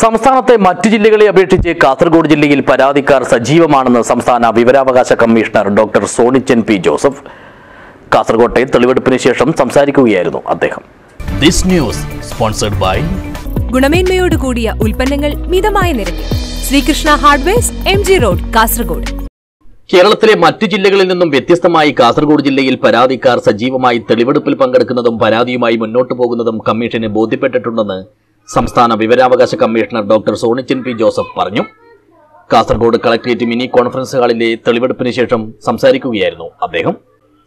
സംസ്ഥാനത്തെ മറ്റു ജില്ലകളെ അപേക്ഷിച്ച് കാസർഗോഡ് ജില്ലയിൽ പരാതിക്കാർ സജീവമാണെന്ന് സംസ്ഥാന വിവരാവകാശ commissioner doctor Sonichan P Joseph. കാസർഗോട്ടെ തെളിവെടുപ്പിന് ശേഷം സംസാരിക്കുകയായിരുന്നു അദ്ദേഹം. This news sponsored by ഗുണമേന്മയോട് കൂടിയ ഉൽപ്പന്നങ്ങൾ മിതമായ നിരക്കിൽ. Sreekrishna hardwares M G road Kasaragod. കേരളത്തിലെ മറ്റു ജില്ലകളിൽ നിന്നും വ്യത്യസ്തമായി കാസർഗോഡ് ജില്ലയിൽ പരാതിക്കാർ സജീവമായി തെളിവെടുപ്പിൽ പങ്കെടുക്കുന്നതും പരാതിയുമായി മുന്നോട്ടു പോകുന്നതും കമ്മീഷന് ബോധ്യപ്പെട്ടിട്ടുണ്ടെന്ന് സംസ്ഥാന വിവരാവകാശ commissioner doctor Sonichan P Joseph പറഞ്ഞു. കാസർഗോഡ് കളക്ടറേറ്റ് മിനി കോൺഫറൻസ് ഹാളിലെ തെളിവെടുപ്പിന് ശേഷം സംസാരിക്കുകയായിരുന്നു അദ്ദേഹം.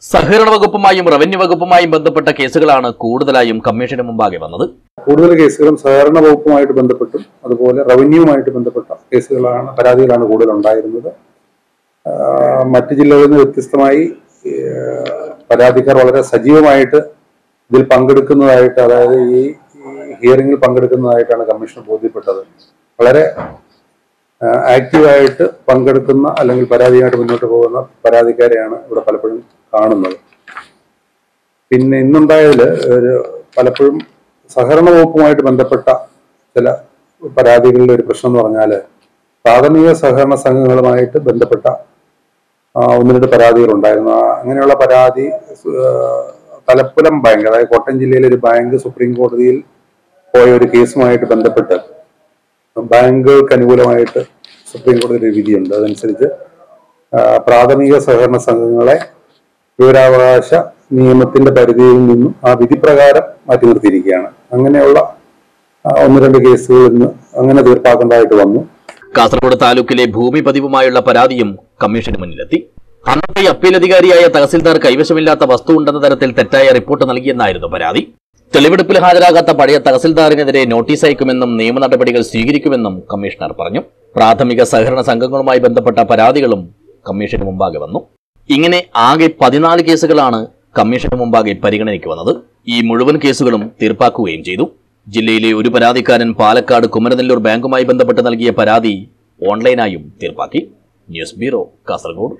സഹകരണ വകുപ്പുമായും റവന്യൂ വകുപ്പുമായും ബന്ധപ്പെട്ട കേസുകളാണ് കൂടുതലായും കമ്മീഷന് മുമ്പാകെ വന്നത്. കൂടുതൽ കേസുകളും സഹകരണ വകുപ്പുമായിട്ട് ബന്ധപ്പെട്ടും അതുപോലെ റവന്യൂവുമായിട്ട് ബന്ധപ്പെട്ട കേസുകളാണ് പരാതികളാണ് കൂടുതൽ ഉണ്ടായിരുന്നത് മറ്റ് ജില്ലകളിൽ നിന്ന് വ്യത്യസ്തമായി പരാതിക്കാർ വളരെ സജീവമായിട്ട് ഇതിൽ പങ്കെടുക്കുന്നതായിട്ട് അതായത് ഈ ഹിയറിംഗിൽ പങ്കെടുക്കുന്നതായിട്ടാണ് കമ്മീഷൻ ബോധ്യപ്പെട്ടത്. വളരെ ആക്റ്റീവായിട്ട് പങ്കെടുക്കുന്ന അല്ലെങ്കിൽ പരാതിയായിട്ട് മുന്നോട്ട് പോകുന്ന പരാതിക്കാരെയാണ് ഇവിടെ പലപ്പോഴും കാണുന്നത്. പിന്നെ ഇന്നുണ്ടായതിൽ ഒരു പലപ്പോഴും സഹകരണ വകുപ്പുമായിട്ട് ബന്ധപ്പെട്ട ചില പരാതികളിലെ ഒരു പ്രശ്നം എന്ന് പറഞ്ഞാൽ പ്രാഥമിക സഹകരണ സംഘങ്ങളുമായിട്ട് ബന്ധപ്പെട്ട ഒന്ന് രണ്ട് പരാതികൾ ഉണ്ടായിരുന്നു അങ്ങനെയുള്ള പരാതി തലപ്പുലം ബാങ്ക് അതായത് കോട്ടയം ജില്ലയിലെ ഒരു ബാങ്ക് സുപ്രീം കോടതിയിൽ പോയ ഒരു കേസുമായിട്ട് ബന്ധപ്പെട്ട് ബാങ്കുകൾക്ക് അനുകൂലമായിട്ട് സുപ്രീം കോടതി ഒരു വിധിയുണ്ട്. അതനുസരിച്ച് പ്രാഥമിക സഹകരണ സംഘങ്ങളെ വിവരാവകാശ നിയമത്തിന്റെ പരിധിയിൽ നിന്നും ആ വിധി പ്രകാരം മാറ്റി നിർത്തിയിരിക്കുകയാണ്. അങ്ങനെയുള്ള ഒന്ന് രണ്ട് കേസുകൾ ഇന്ന് അങ്ങനെ തീർപ്പാക്കേണ്ടതായിട്ട് വന്നു. കാസർഗോഡ് താലൂക്കിലെ ഭൂമി പതിവുമായുള്ള പരാതിയും കമ്മീഷന് മുന്നിലെത്തി. അന്നത്തെ അപ്പീൽ അധികാരിയായ തഹസിൽദാർ കൈവശമില്ലാത്ത വസ്തു ഉണ്ടെന്ന തരത്തിൽ തെറ്റായ റിപ്പോർട്ട് നൽകിയെന്നായിരുന്നു പരാതി. തെളിവെടുപ്പിൽ ഹാജരാകാത്ത പഴയ തഹസിൽദാറിനെതിരെ നോട്ടീസ് അയക്കുമെന്നും നിയമ നടപടികൾ സ്വീകരിക്കുമെന്നും കമ്മീഷണർ പറഞ്ഞു. പ്രാഥമിക സഹകരണ സംഘങ്ങളുമായി ബന്ധപ്പെട്ട പരാതികളും കമ്മീഷന് മുമ്പാകെ വന്നു. ഇങ്ങനെ ആകെ പതിനാല് കേസുകളാണ് കമ്മീഷന് മുമ്പാകെ പരിഗണനയ്ക്ക് വന്നത്. ഈ മുഴുവൻ കേസുകളും തീർപ്പാക്കുകയും ചെയ്തു. ജില്ലയിലെ ഒരു പരാതിക്കാരൻ പാലക്കാട് കുമരനെല്ലൂർ ബാങ്കുമായി ബന്ധപ്പെട്ട് നൽകിയ പരാതി ഓൺലൈനായും തീർപ്പാക്കി. News bureau Kasaragod.